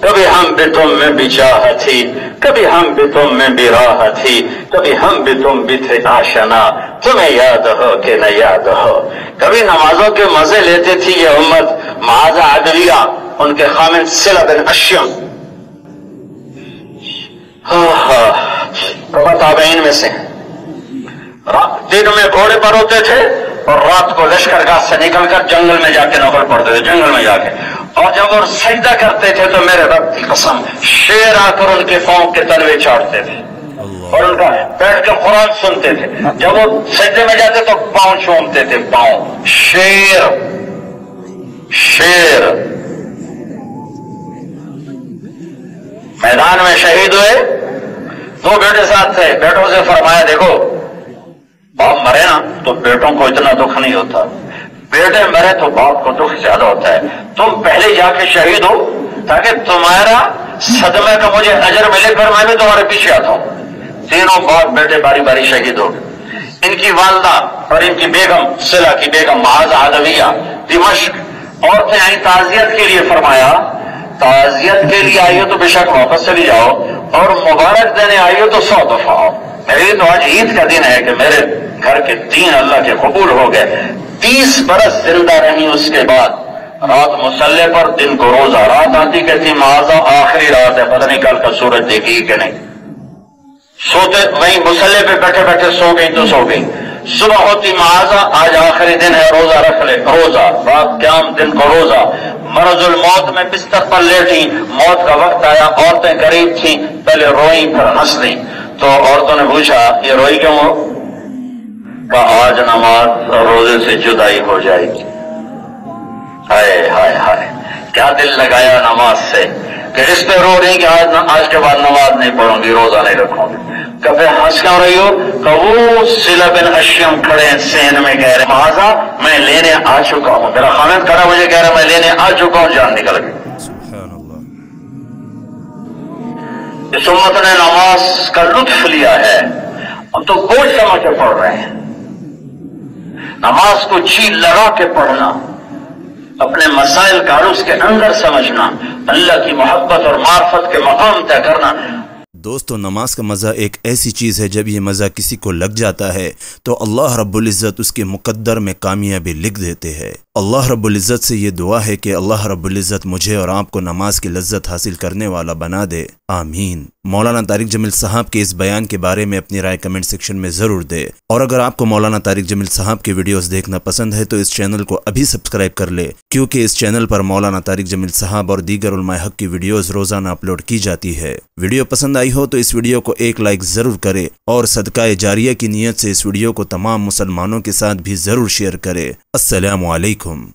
کبھی ہم بھی تم میں بھی چاہ تھی، کبھی ہم بھی تم میں بھی راہ تھی، کبھی ہم بھی تم بھی تھے آشنا۔ تمہیں یاد ہو کہ نہ یاد ہو۔ کبھی نمازوں کے مزے لیتے تھی یہ امت۔ معاذ عدلیہ ان کے خامن سلا بن اشیم۔ ہاں، ہاں۔ تابعین میں سے۔ دن میں گھوڑے پر ہوتے تھے اور رات کو لشکر گاہ سے نکل کر جنگل میں جا کے نوکر پڑتے تھے۔ جنگل میں جا کے۔ اور جب وہ سجدہ کرتے تھے تو میرے رب کی قسم شیر آ کر ان کے پاؤں کے تلوے چاٹتے تھے۔ اور ان کا بیٹھ کے قرآن سنتے تھے۔ جب وہ سجدے میں جاتے تو پاؤں چومتے تھے پاؤں۔ شیر۔ شیر۔ میدان میں شہید ہوئے۔ دو بیٹے ساتھ تھے۔ بیٹوں سے فرمایا دیکھو باپ مرے نا تو بیٹوں کو اتنا دکھ نہیں ہوتا۔ بیٹے مرے تو باپ کو دکھ زیادہ ہوتا ہے۔ تم پہلے جا کے شہید ہو تاکہ تمہارا صدمے کا مجھے اجر ملے پھر میں بھی تمہارے پیچھے آتا ہوں۔ تینوں باپ بیٹے باری باری شہید ہو۔ گئے ان کی والدہ اور ان کی بیگم سلا کی بیگم محاذ آدویہ دمشق، عورتیں آئی تعزیت کے لیے فرمایا، تعزیت کے لیے آئی ہو تو بے شک واپس چلی جاؤ اور مبارک دینے آئی ہو تو سو دفعہ آؤ۔ میری تو آج عید کا دن ہے کہ میرے گھر کے تین اللہ کے قبول ہو گئے۔ تیس برس زندہ رہی اس کے بعد، رات مسلح پر، دن کو روزہ، رات آتی کہتی معاذہ، آخری رات ہے، پتہ نہیں کل کا سورج دیکھی کہ نہیں۔ سوتے، وہیں مسلح پہ بیٹھے بیٹھے سو گئی تو سو گئی صبح ہوتی معاذہ، آج آخری دن ہے، روزہ رکھ لے، روزہ۔ رات قیام دن کو روزہ۔ مرض الموت میں بستر پر لیٹی موت کا وقت آیا، عورتیں غریب تھیں، پہلے روئیں، پھر ہنس لیں۔ تو عورتوں نے پوچھا، یہ روئی کیوں ہو؟ آج نماز اور روزے سے جدائی ہو جائے گی۔ ہائے ہائے ہائے۔ کیا دل لگایا نماز سے؟ کہ اس پہ رو رہی کہ آج آج کے بعد نماز نہیں پڑھوں گی، روزہ نہیں رکھوں گی۔ کبھی ہنس کیوں رہی ہو؟ کہ وہ سلا بن اشیم کھڑے ہیں سین میں کہہ رہے مہذا، میں لینے آ چکا ہوں۔ میرا خامد کھڑا مجھے کہہ رہا میں لینے آ چکا ہوں، جان نکل گئی۔ اس امت نے نماز کا لطف لیا ہے۔ ہم تو بوجھ سمجھ کے پڑھ رہے ہیں۔ نماز کو جی لگا کے پڑھنا، اپنے مسائل کا عرض کے اندر سمجھنا، اللہ کی محبت اور معرفت کے مقام طے کرنا۔ دوستو، نماز کا مزہ ایک ایسی چیز ہے جب یہ مزہ کسی کو لگ جاتا ہے، تو اللہ رب العزت اس کے مقدر میں کامیابی لکھ دیتے ہیں۔ اللہ رب العزت سے یہ دعا ہے کہ اللہ رب العزت مجھے اور آپ کو نماز کی لذت حاصل کرنے والا بنا دے۔ آمین۔ مولانا طارق جمیل صاحب کے اس بیان کے بارے میں اپنی رائے کمنٹ سیکشن میں ضرور دے اور اگر آپ کو مولانا طارق جمیل صاحب کے ویڈیوز دیکھنا پسند ہے تو اس چینل کو ابھی سبسکرائب کر لے کیونکہ اس چینل پر مولانا طارق جمیل صاحب اور دیگر علماء حق کی ویڈیوز روزانہ اپلوڈ کی جاتی ہے۔ ویڈیو پسند آئی ہو تو اس ویڈیو کو ایک لائک ضرور کرے اور صدقہ جاریہ کی نیت سے اس ویڈیو کو تمام مسلمانوں کے ساتھ بھی ضرور شیئر کرے السلام علیکم۔